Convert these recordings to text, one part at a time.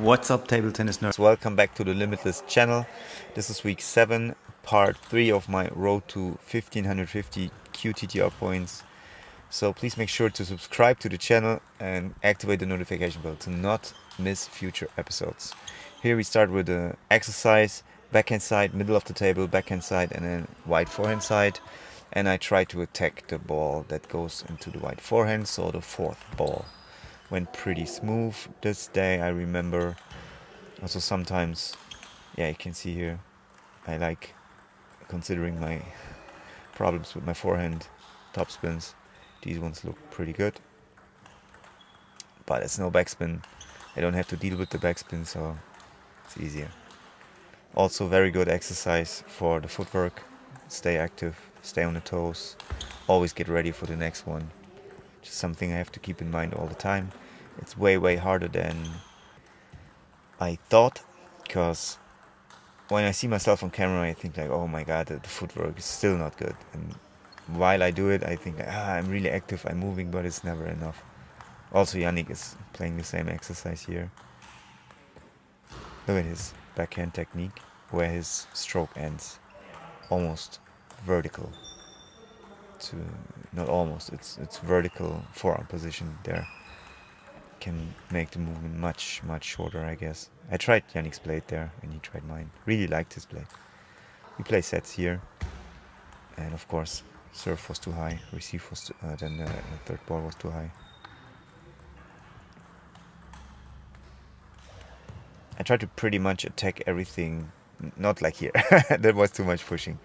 What's up, table tennis nerds? Welcome back to the Limittless channel. This is week 7, part 3 of my road to 1550 QTTR points. So please make sure to subscribe to the channel and activate the notification bell to not miss future episodes. Here we start with the exercise, backhand side, middle of the table, backhand side, and then wide forehand side. And I try to attack the ball that goes into the wide forehand, so the fourth ball went pretty smooth. This day I remember also sometimes yeah you can see here I like considering my problems with my forehand topspins these ones look pretty good. But it's no backspin. I don't have to deal with the backspin so it's easier. Also very good exercise for the footwork. Stay active stay on the toes always get ready for the next one just something I have to keep in mind all the time. It's way way harder than I thought because when I see myself on camera I think like oh my god the, the footwork is still not good. And while I do it I think ah, I'm really active I'm moving but it's never enough. Also Yannick is playing the same exercise here. Look at his backhand technique where his stroke ends almost vertical to not almost it's it's vertical forearm position there can make the movement much, much shorter, I guess. I tried Yannick's blade there, and he tried mine. Really liked his blade. We play sets here, and of course, serve was too high, receive was too, uh, then the third ball was too high. I tried to pretty much attack everything, not like here, that was too much pushing.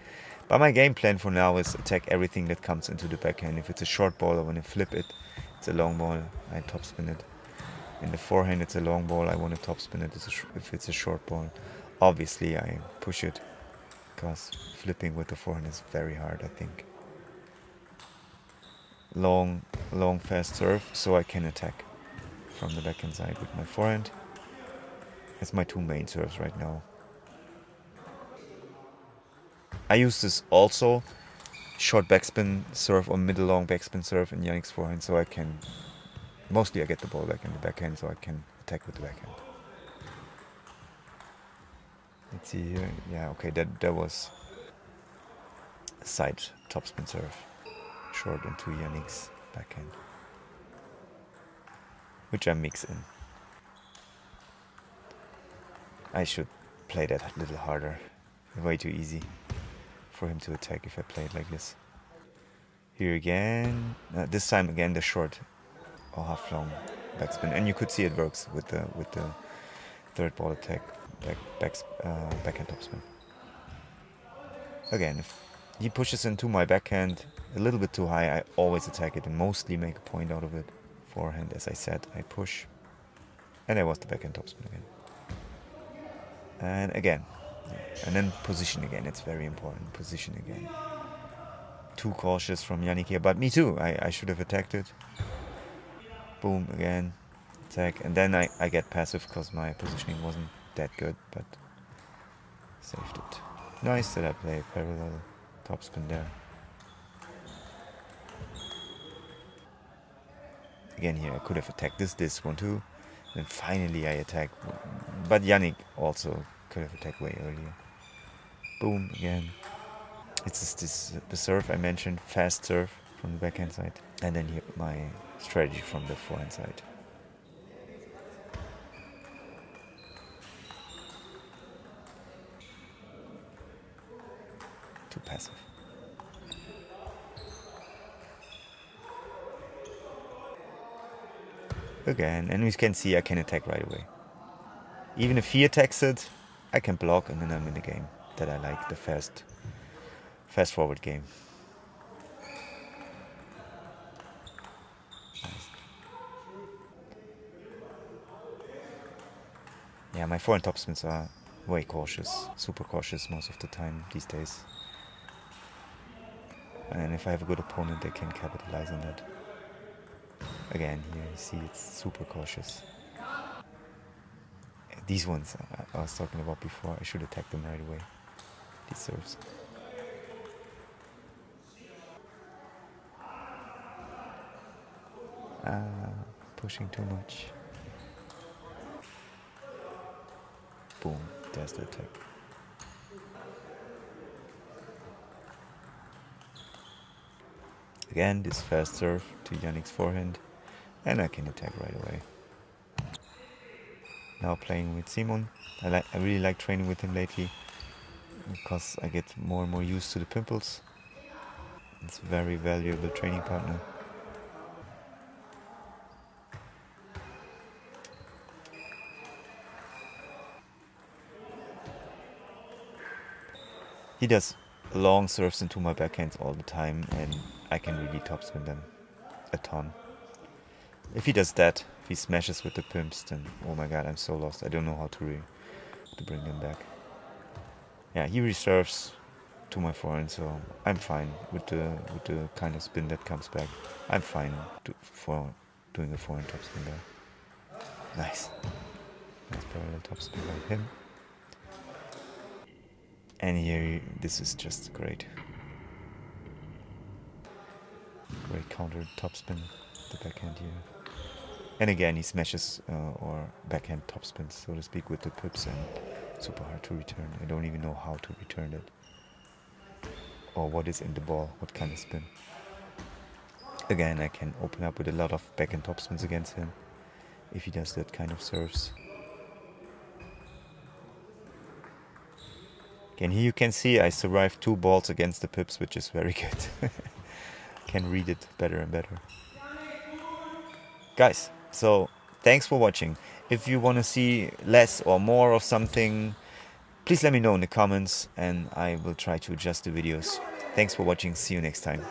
But my game plan for now is attack everything that comes into the backhand. If it's a short ball, I want to flip it. It's a long ball, I topspin it. In the forehand it's a long ball I want to topspin it. If it's a short ball obviously I push it because flipping with the forehand is very hard I think. Long long fast serve so I can attack from the backhand side with my forehand. That's my two main serves right now I use this also short backspin serve or middle long backspin serve in Yannick's forehand so I can Mostly I get the ball back in the backhand so I can attack with the backhand. Let's see here. Yeah, okay, that, that was a side topspin serve. Short into Yannick's backhand. Which I mix in. I should play that a little harder. Way too easy for him to attack if I play it like this. Here again. Uh, this time again the short or half long backspin, and you could see it works with the with the third ball attack back back uh, backhand topspin. Again, if he pushes into my backhand a little bit too high, I always attack it and mostly make a point out of it. Forehand, as I said, I push, and there was the backhand topspin again. And again, and then position again. It's very important. Position again. Too cautious from Yannick here, but me too. I, I should have attacked it boom again attack and then I, I get passive because my positioning wasn't that good but saved it nice that I play parallel topspin there again here I could have attacked this this one too and finally I attack but Yannick also could have attacked way earlier boom again it's just this the serve I mentioned fast serve from the backhand side and then here my strategy from the forehand side. Too passive. Again, and we can see I can attack right away. Even if he attacks it, I can block and then I'm in the game that I like, the fast, fast forward game. Yeah, my forehand topspins are way cautious, super cautious most of the time these days. And if I have a good opponent, they can capitalize on that. Again, here you see it's super cautious. These ones I was talking about before, I should attack them right away. These serves. Ah, pushing too much. Boom, there's the attack. Again, this fast serve to Yannick's forehand, and I can attack right away. Now playing with Simon. I like I really like training with him lately because I get more and more used to the pimples. It's a very valuable training partner. He does long serves into my backhands all the time and I can really topspin them a ton. If he does that, if he smashes with the pimps, then oh my god, I'm so lost. I don't know how to, to bring them back. Yeah, he reserves to my forehand, so I'm fine with the with the kind of spin that comes back. I'm fine to, for doing a forehand topspin there. Nice. Nice parallel topspin by him. And here, this is just great. Great counter topspin, the backhand here. And again, he smashes uh, or backhand topspins, so to speak, with the pips and super hard to return. I don't even know how to return it. Or what is in the ball, what kind of spin. Again, I can open up with a lot of back and top spins against him if he does that kind of serves. And here you can see I survived two balls against the pips, which is very good. can read it better and better. Guys, so thanks for watching. If you want to see less or more of something, please let me know in the comments and I will try to adjust the videos. Thanks for watching. See you next time.